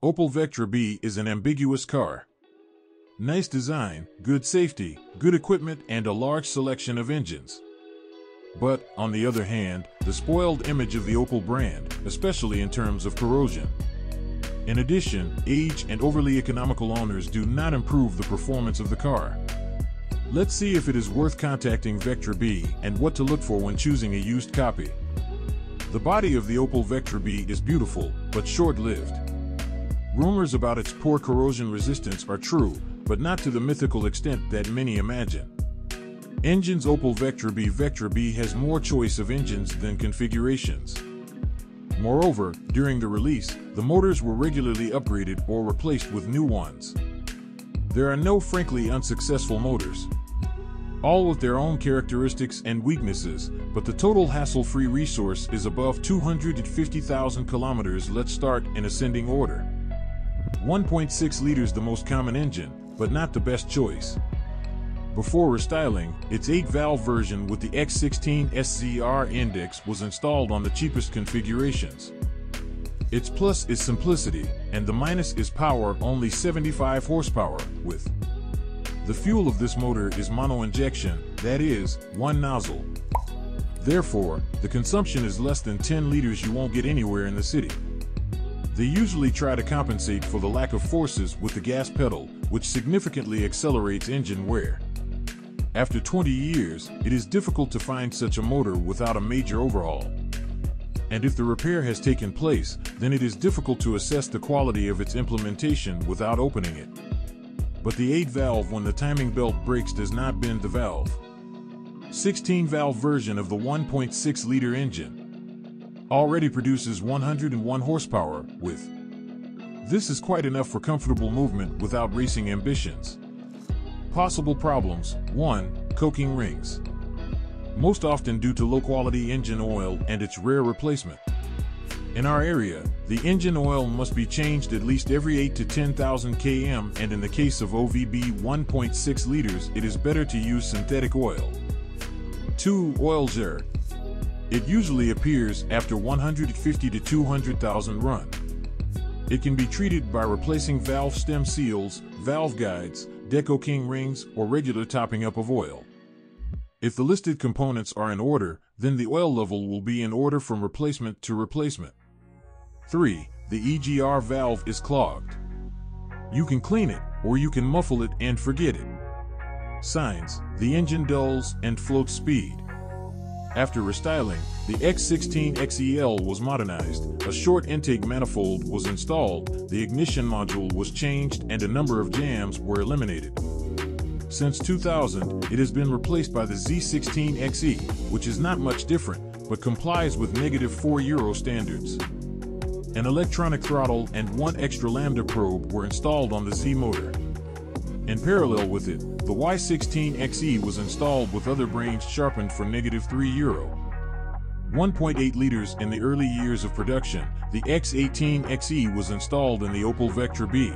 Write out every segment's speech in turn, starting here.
Opel Vectra B is an ambiguous car. Nice design, good safety, good equipment, and a large selection of engines. But, on the other hand, the spoiled image of the Opel brand, especially in terms of corrosion. In addition, age and overly economical owners do not improve the performance of the car. Let's see if it is worth contacting Vectra B and what to look for when choosing a used copy. The body of the Opel Vectra B is beautiful, but short-lived. Rumors about its poor corrosion resistance are true, but not to the mythical extent that many imagine. Engines Opel Vectra B Vectra B has more choice of engines than configurations. Moreover, during the release, the motors were regularly upgraded or replaced with new ones. There are no frankly unsuccessful motors. All with their own characteristics and weaknesses, but the total hassle-free resource is above 250,000 kilometers. Let's start in ascending order. 1.6 liters the most common engine, but not the best choice. Before restyling, its 8-valve version with the X16 SZR index was installed on the cheapest configurations. Its plus is simplicity, and the minus is power only 75 horsepower, with the fuel of this motor is mono-injection, that is, one nozzle. Therefore, the consumption is less than 10 liters you won't get anywhere in the city. They usually try to compensate for the lack of forces with the gas pedal, which significantly accelerates engine wear. After 20 years, it is difficult to find such a motor without a major overhaul. And if the repair has taken place, then it is difficult to assess the quality of its implementation without opening it. But the 8-valve when the timing belt breaks does not bend the valve. 16-valve version of the 1.6-liter engine already produces 101 horsepower with. This is quite enough for comfortable movement without racing ambitions. Possible problems 1. Coking rings. Most often due to low quality engine oil and its rare replacement. In our area, the engine oil must be changed at least every 8 to 10,000 km and in the case of OVB 1.6 liters it is better to use synthetic oil. 2. Oil jar. It usually appears after 150 to 200,000 run. It can be treated by replacing valve stem seals, valve guides, decoking rings, or regular topping up of oil. If the listed components are in order, then the oil level will be in order from replacement to replacement. 3. The EGR valve is clogged. You can clean it, or you can muffle it and forget it. Signs, the engine dulls and floats speed. After restyling, the X16 XEL was modernized, a short intake manifold was installed, the ignition module was changed, and a number of jams were eliminated. Since 2000, it has been replaced by the Z16 XE, which is not much different, but complies with negative 4 Euro standards. An electronic throttle and one extra lambda probe were installed on the Z motor. In parallel with it, the Y16XE was installed with other brains sharpened for negative 3 euro. 1.8 liters in the early years of production, the X18XE was installed in the Opel Vectra B.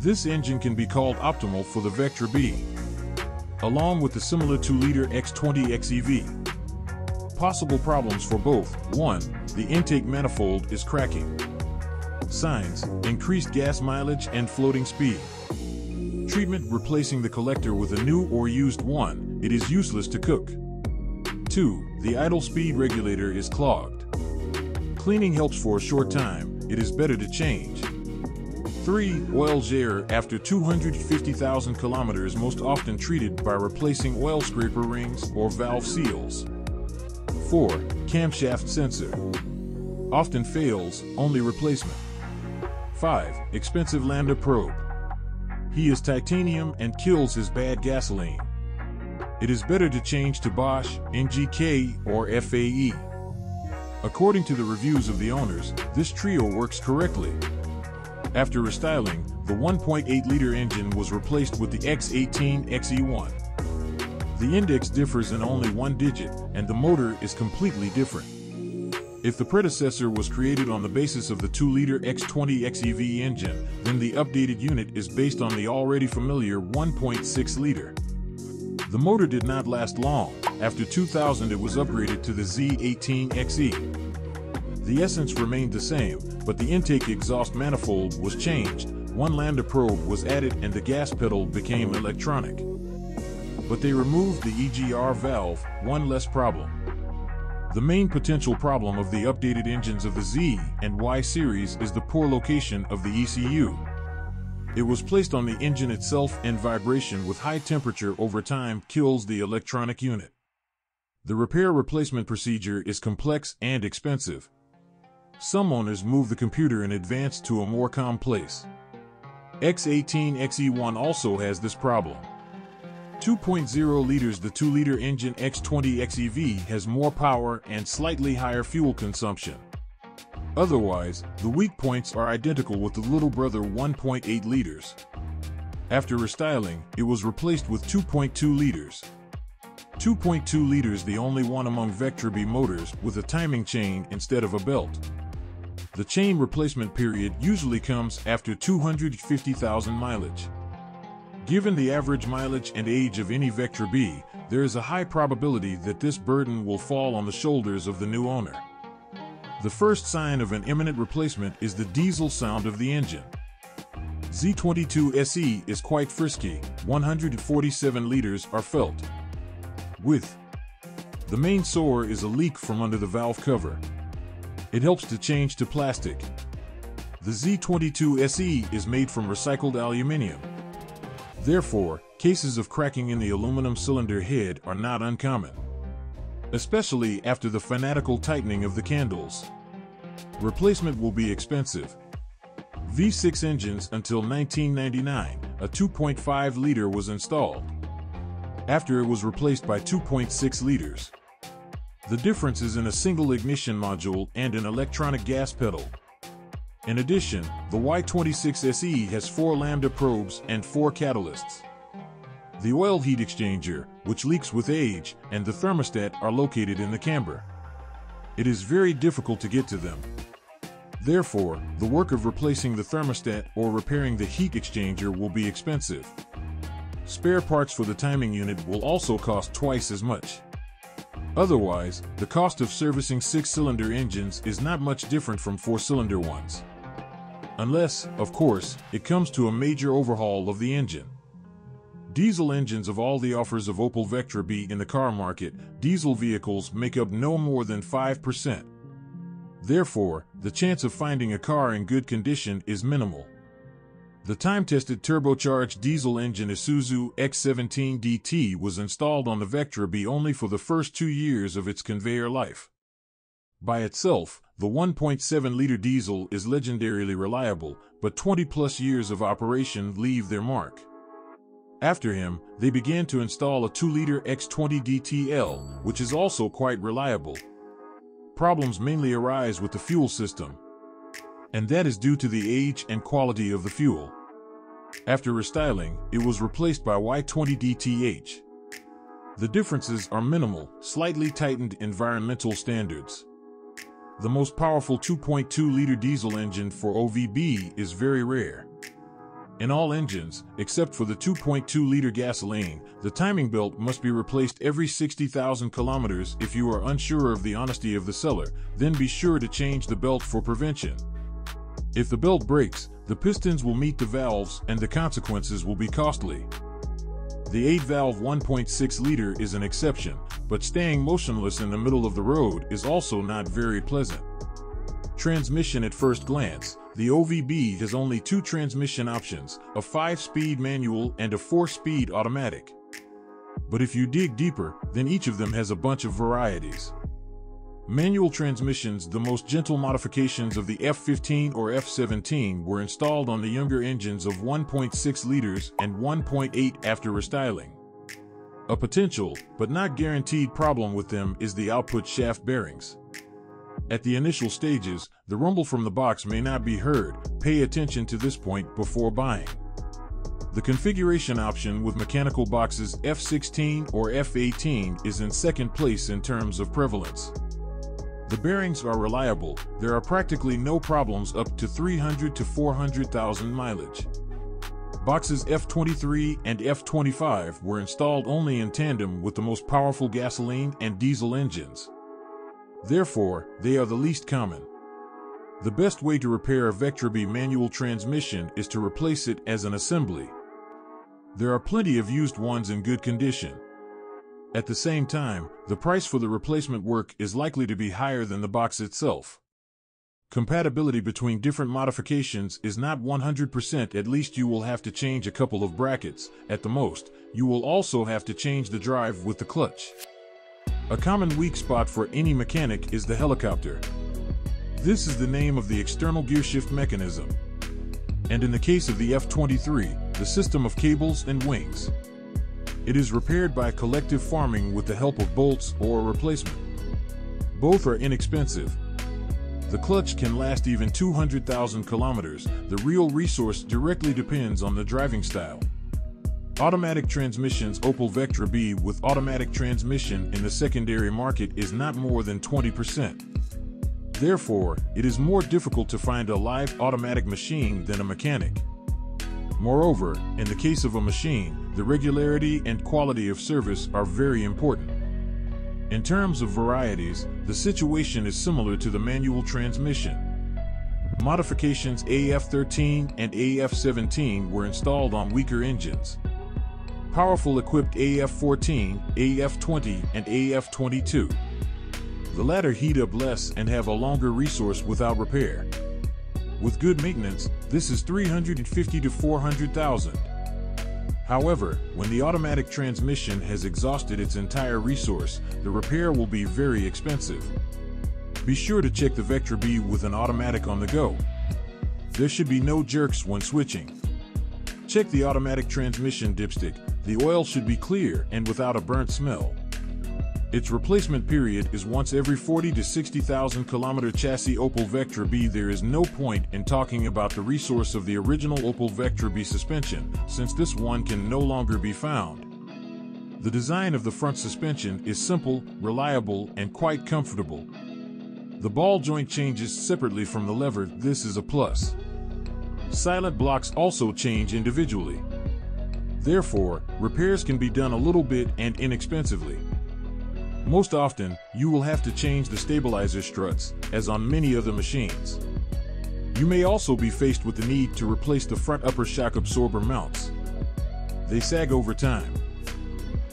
This engine can be called optimal for the Vectra B, along with the similar 2-liter X20 XEV. Possible problems for both. 1. The intake manifold is cracking. Signs, increased gas mileage and floating speed. Treatment replacing the collector with a new or used one, it is useless to cook. 2. The idle speed regulator is clogged. Cleaning helps for a short time, it is better to change. 3. Oil jar after 250,000 kilometers most often treated by replacing oil scraper rings or valve seals. 4. Camshaft sensor. Often fails, only replacement. 5. Expensive lambda probe. He is titanium and kills his bad gasoline. It is better to change to Bosch, NGK, or FAE. According to the reviews of the owners, this trio works correctly. After restyling, the 1.8-liter engine was replaced with the X18 XE1. The index differs in only one digit, and the motor is completely different. If the predecessor was created on the basis of the 2-liter X20 XEV engine, then the updated unit is based on the already familiar 1.6-liter. The motor did not last long. After 2000 it was upgraded to the Z18 XE. The essence remained the same, but the intake exhaust manifold was changed, one lambda probe was added and the gas pedal became electronic. But they removed the EGR valve, one less problem. The main potential problem of the updated engines of the Z and Y series is the poor location of the ECU. It was placed on the engine itself and vibration with high temperature over time kills the electronic unit. The repair replacement procedure is complex and expensive. Some owners move the computer in advance to a more calm place. X18XE1 also has this problem. 2.0 liters The 2-liter engine X20XEV has more power and slightly higher fuel consumption. Otherwise, the weak points are identical with the little brother 1.8 liters. After restyling, it was replaced with 2.2 liters. 2.2 liters the only one among Vectra-B motors with a timing chain instead of a belt. The chain replacement period usually comes after 250,000 mileage. Given the average mileage and age of any Vectra-B, there is a high probability that this burden will fall on the shoulders of the new owner. The first sign of an imminent replacement is the diesel sound of the engine. Z22 SE is quite frisky, 147 liters are felt. With the main sore is a leak from under the valve cover. It helps to change to plastic. The Z22 SE is made from recycled aluminium. Therefore, cases of cracking in the aluminum cylinder head are not uncommon especially after the fanatical tightening of the candles. Replacement will be expensive. V6 engines until 1999, a 2.5 liter was installed. After it was replaced by 2.6 liters. The difference is in a single ignition module and an electronic gas pedal. In addition, the Y26 SE has four lambda probes and four catalysts. The oil heat exchanger, which leaks with age, and the thermostat are located in the camber. It is very difficult to get to them. Therefore, the work of replacing the thermostat or repairing the heat exchanger will be expensive. Spare parts for the timing unit will also cost twice as much. Otherwise, the cost of servicing six-cylinder engines is not much different from four-cylinder ones. Unless, of course, it comes to a major overhaul of the engine. Diesel engines of all the offers of Opel Vectra-B in the car market, diesel vehicles make up no more than 5%. Therefore, the chance of finding a car in good condition is minimal. The time-tested turbocharged diesel engine Isuzu X17 DT was installed on the Vectra-B only for the first two years of its conveyor life. By itself, the 1.7-liter diesel is legendarily reliable, but 20-plus years of operation leave their mark. After him, they began to install a 2-liter X20 DTL, which is also quite reliable. Problems mainly arise with the fuel system, and that is due to the age and quality of the fuel. After restyling, it was replaced by Y20 DTH. The differences are minimal, slightly tightened environmental standards. The most powerful 2.2-liter diesel engine for OVB is very rare. In all engines, except for the 2.2-liter gasoline, the timing belt must be replaced every 60,000 kilometers if you are unsure of the honesty of the seller, then be sure to change the belt for prevention. If the belt breaks, the pistons will meet the valves and the consequences will be costly. The 8-valve 1.6-liter is an exception, but staying motionless in the middle of the road is also not very pleasant. Transmission at first glance, the OVB has only two transmission options, a 5-speed manual and a 4-speed automatic. But if you dig deeper, then each of them has a bunch of varieties. Manual transmissions, the most gentle modifications of the F15 or F17, were installed on the younger engines of 1.6 liters and 1.8 after restyling. A potential, but not guaranteed problem with them is the output shaft bearings. At the initial stages, the rumble from the box may not be heard. Pay attention to this point before buying. The configuration option with mechanical boxes F16 or F18 is in second place in terms of prevalence. The bearings are reliable, there are practically no problems up to 300 to 400,000 mileage. Boxes F23 and F25 were installed only in tandem with the most powerful gasoline and diesel engines. Therefore, they are the least common. The best way to repair a Vectra B manual transmission is to replace it as an assembly. There are plenty of used ones in good condition. At the same time, the price for the replacement work is likely to be higher than the box itself. Compatibility between different modifications is not 100% at least you will have to change a couple of brackets, at the most, you will also have to change the drive with the clutch. A common weak spot for any mechanic is the helicopter. This is the name of the external gearshift mechanism. And in the case of the F-23, the system of cables and wings. It is repaired by collective farming with the help of bolts or replacement. Both are inexpensive. The clutch can last even 200,000 kilometers. The real resource directly depends on the driving style. Automatic transmissions Opel Vectra B with automatic transmission in the secondary market is not more than 20%. Therefore, it is more difficult to find a live automatic machine than a mechanic. Moreover, in the case of a machine, the regularity and quality of service are very important. In terms of varieties, the situation is similar to the manual transmission. Modifications AF13 and AF17 were installed on weaker engines. Powerful equipped AF14, AF20, and AF22. The latter heat up less and have a longer resource without repair. With good maintenance, this is 350 to 400,000. However, when the automatic transmission has exhausted its entire resource, the repair will be very expensive. Be sure to check the Vectra B with an automatic on the go. There should be no jerks when switching. Check the automatic transmission dipstick. The oil should be clear and without a burnt smell. Its replacement period is once every 40 to 60,000 kilometer chassis Opel Vectra B. There is no point in talking about the resource of the original Opel Vectra B suspension, since this one can no longer be found. The design of the front suspension is simple, reliable, and quite comfortable. The ball joint changes separately from the lever, this is a plus. Silent blocks also change individually. Therefore, repairs can be done a little bit and inexpensively. Most often, you will have to change the stabilizer struts, as on many other machines. You may also be faced with the need to replace the front upper shock absorber mounts. They sag over time.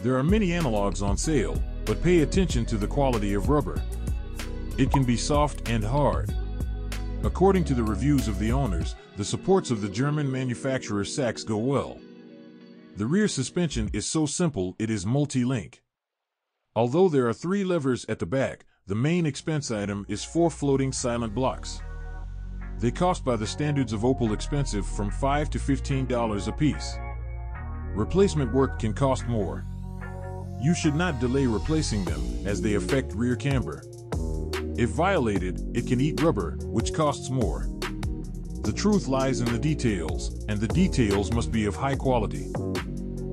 There are many analogs on sale, but pay attention to the quality of rubber. It can be soft and hard. According to the reviews of the owners, the supports of the German manufacturer Sachs go well. The rear suspension is so simple it is multi-link. Although there are three levers at the back, the main expense item is four floating silent blocks. They cost by the standards of Opel expensive from 5 to $15 a piece. Replacement work can cost more. You should not delay replacing them, as they affect rear camber. If violated, it can eat rubber, which costs more. The truth lies in the details, and the details must be of high quality.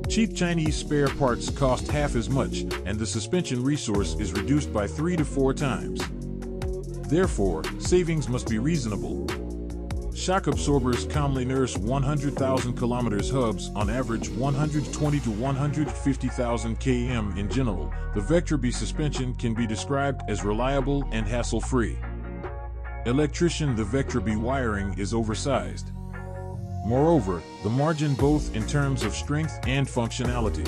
Cheap Chinese spare parts cost half as much, and the suspension resource is reduced by three to four times. Therefore, savings must be reasonable. Shock absorbers commonly nurse 100,000 kilometers hubs, on average 120 to 150,000 km in general. The Vectra B suspension can be described as reliable and hassle-free. Electrician The Vectra B wiring is oversized. Moreover, the margin both in terms of strength and functionality.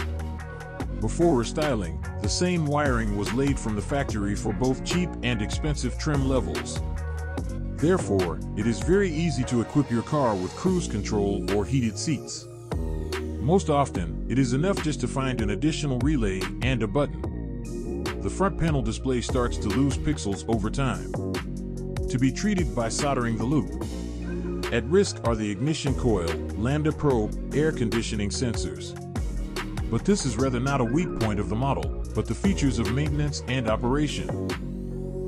Before restyling, the same wiring was laid from the factory for both cheap and expensive trim levels. Therefore, it is very easy to equip your car with cruise control or heated seats. Most often, it is enough just to find an additional relay and a button. The front panel display starts to lose pixels over time. To be treated by soldering the loop. At risk are the ignition coil, lambda probe, air conditioning sensors. But this is rather not a weak point of the model, but the features of maintenance and operation.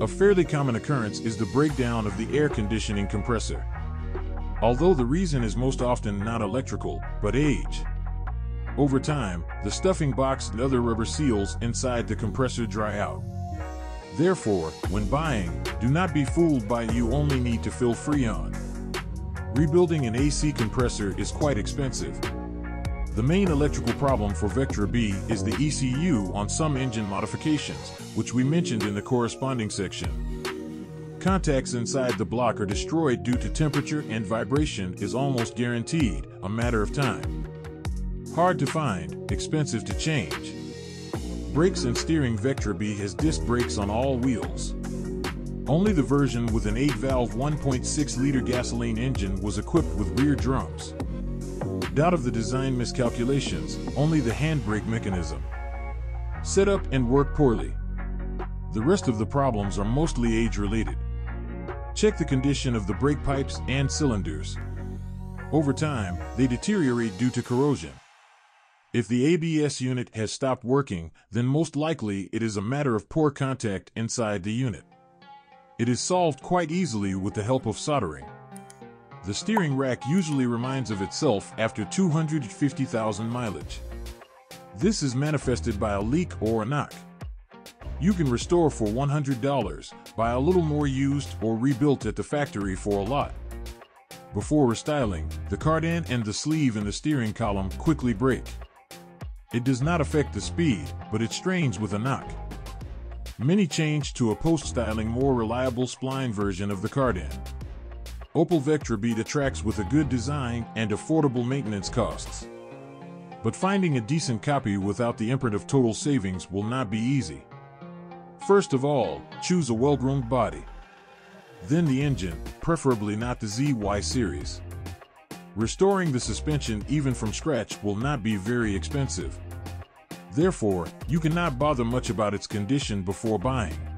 A fairly common occurrence is the breakdown of the air conditioning compressor. Although the reason is most often not electrical, but age. Over time, the stuffing box and other rubber seals inside the compressor dry out. Therefore, when buying, do not be fooled by you only need to fill Freon. Rebuilding an AC compressor is quite expensive. The main electrical problem for Vectra B is the ECU on some engine modifications, which we mentioned in the corresponding section. Contacts inside the block are destroyed due to temperature and vibration is almost guaranteed, a matter of time. Hard to find, expensive to change. Brakes and steering Vectra B has disc brakes on all wheels. Only the version with an 8-valve 1.6-liter gasoline engine was equipped with rear drums. Doubt of the design miscalculations, only the handbrake mechanism. Set up and work poorly. The rest of the problems are mostly age-related. Check the condition of the brake pipes and cylinders. Over time, they deteriorate due to corrosion. If the ABS unit has stopped working, then most likely it is a matter of poor contact inside the unit. It is solved quite easily with the help of soldering. The steering rack usually reminds of itself after 250,000 mileage. This is manifested by a leak or a knock. You can restore for $100, buy a little more used or rebuilt at the factory for a lot. Before restyling, the cardan and the sleeve in the steering column quickly break. It does not affect the speed, but it strains with a knock. Many change to a post-styling more reliable spline version of the cardan. Opel Vectra B attracts with a good design and affordable maintenance costs. But finding a decent copy without the imprint of total savings will not be easy. First of all, choose a well-groomed body. Then the engine, preferably not the ZY series. Restoring the suspension even from scratch will not be very expensive. Therefore, you cannot bother much about its condition before buying.